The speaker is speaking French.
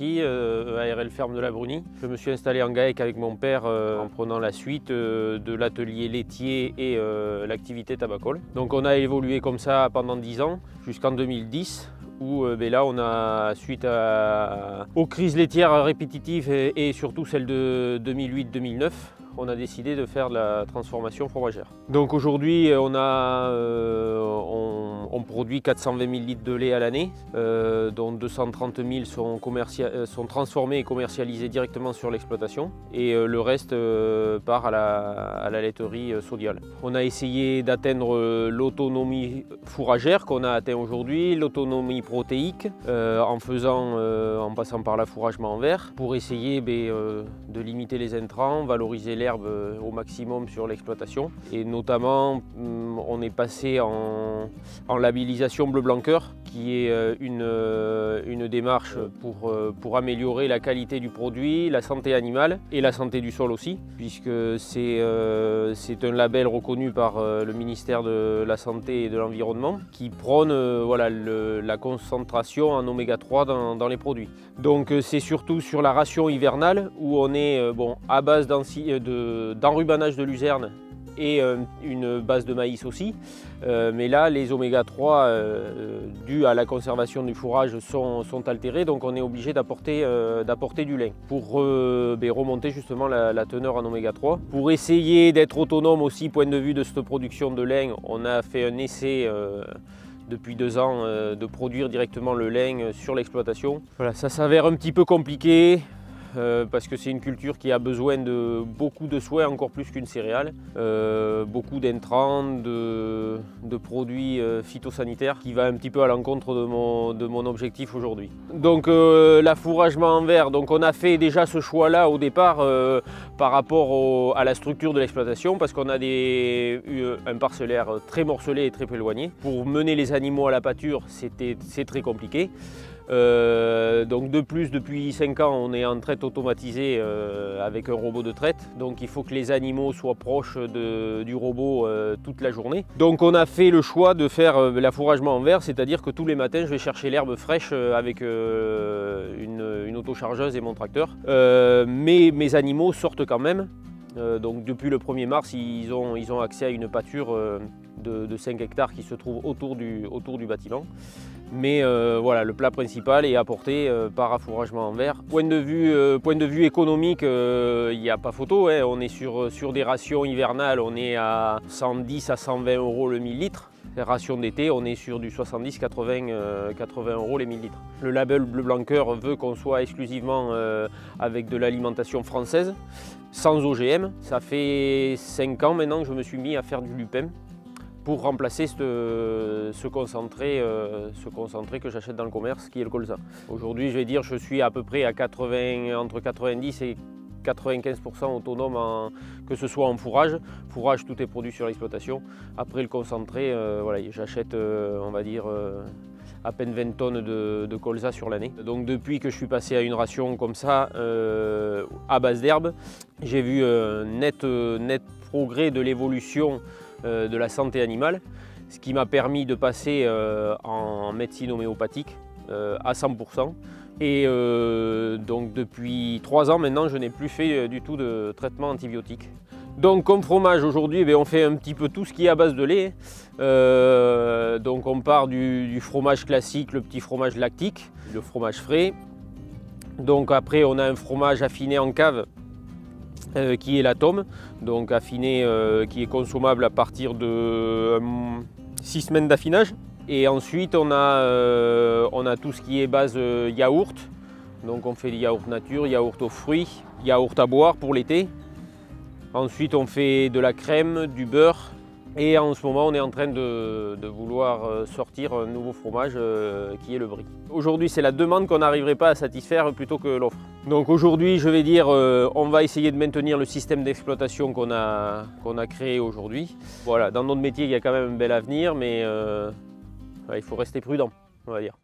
Francky, ARL Ferme de la Brunie. Je me suis installé en GAEC avec mon père en prenant la suite de l'atelier laitier et l'activité tabacole. Donc on a évolué comme ça pendant 10 ans jusqu'en 2010 où euh, ben là on a, suite aux crises laitières répétitives et, surtout celle de 2008-2009, on a décidé de faire de la transformation fromagère. Donc aujourd'hui on, a, euh, on, produit 420 000 litres de lait à l'année, euh, dont 230 000 sont, transformés et commercialisés directement sur l'exploitation et le reste part à la, laiterie sodiale. On a essayé d'atteindre l'autonomie fourragère qu'on a atteint aujourd'hui, l'autonomie protéique euh, en, faisant, euh, en passant par l'affouragement en verre pour essayer ben, euh, de limiter les intrants, valoriser l'herbe au maximum sur l'exploitation. Et notamment, hum, on est passé en, labellisation bleu blanc cœur qui est une, une démarche pour, pour améliorer la qualité du produit, la santé animale et la santé du sol aussi, puisque c'est c'est un label reconnu par le ministère de la Santé et de l'Environnement qui prône voilà, la concentration en oméga 3 dans, les produits. Donc euh, c'est surtout sur la ration hivernale où on est euh, bon, à base euh, d'enrubanage de, luzerne et une base de maïs aussi. mais là, les oméga 3 dus à la conservation du fourrage sont, altérés, donc on est obligé d'apporter du lait pour ben, remonter justement la, teneur en oméga 3. Pour essayer d'être autonome aussi, point de vue de cette production de lait, on a fait un essai depuis deux ans euh, de produire directement le lin sur l'exploitation. Voilà, ça s'avère un petit peu compliqué. Euh, parce que c'est une culture qui a besoin de beaucoup de soins, encore plus qu'une céréale, euh, beaucoup d'intrants, de, produits euh, phytosanitaires qui va un petit peu à l'encontre de mon, objectif aujourd'hui. Donc l'affouragement en verre, on a fait déjà ce choix-là au départ par rapport à la structure de l'exploitation parce qu'on a des, un parcellaire très morcelé et très éloigné. Pour mener les animaux à la pâture, c'est très compliqué. Euh, donc de plus, depuis 5 ans, on est en traite automatisée euh, avec un robot de traite. Donc il faut que les animaux soient proches du robot euh, toute la journée. Donc on a fait le choix de faire l'affouragement en verre, c'est-à-dire que tous les matins, je vais chercher l'herbe fraîche avec une, autochargeuse et mon tracteur. mais mes animaux sortent quand même. donc depuis le 1er mars, ils ont, ils ont accès à une pâture de, 5 hectares qui se trouve autour du, bâtiment. Mais euh, voilà, le plat principal est apporté euh, par affouragement en verre. Point de vue, euh, économique, il n'y a pas photo. Hein. On est sur, des rations hivernales, on est à 110 à 120 euros le millilitre. Les rations d'été, on est sur du 70-80 80 euros les 1000 litres. Le label Bleu Blanc veut qu'on soit exclusivement avec de l'alimentation française, sans OGM. Ça fait 5 ans maintenant que je me suis mis à faire du lupin pour remplacer ce, concentré, euh, ce concentré que j'achète dans le commerce qui est le colza. Aujourd'hui je vais dire je suis à peu près à 80, entre 90 et 95% autonome que ce soit en fourrage. Fourrage tout est produit sur l'exploitation. Après le concentré, euh, voilà, j'achète euh, on va dire à peine 20 tonnes de, colza sur l'année. Donc depuis que je suis passé à une ration comme ça, à base d'herbe, j'ai vu un net, net progrès de l'évolution de la santé animale, ce qui m'a permis de passer euh, en médecine homéopathique euh, à 100%. Et donc depuis trois ans maintenant, je n'ai plus fait du tout de traitement antibiotique. Donc comme fromage aujourd'hui, eh on fait un petit peu tout ce qui est à base de lait. donc on part du, fromage classique, le petit fromage lactique, le fromage frais. Donc après on a un fromage affiné en cave euh, qui est l'atome, donc affiné, euh, qui est consommable à partir de 6 euh, semaines d'affinage. Et ensuite on a, on a tout ce qui est base yaourt, donc on fait du yaourt nature, yaourt aux fruits, yaourt à boire pour l'été. Ensuite on fait de la crème, du beurre, et en ce moment, on est en train de, vouloir euh, sortir un nouveau fromage euh, qui est le brie. Aujourd'hui, c'est la demande qu'on n'arriverait pas à satisfaire plutôt que l'offre. Donc aujourd'hui, je vais dire, euh, on va essayer de maintenir le système d'exploitation qu'on a, a créé aujourd'hui. Voilà, dans notre métier, il y a quand même un bel avenir, mais il faut rester prudent, on va dire.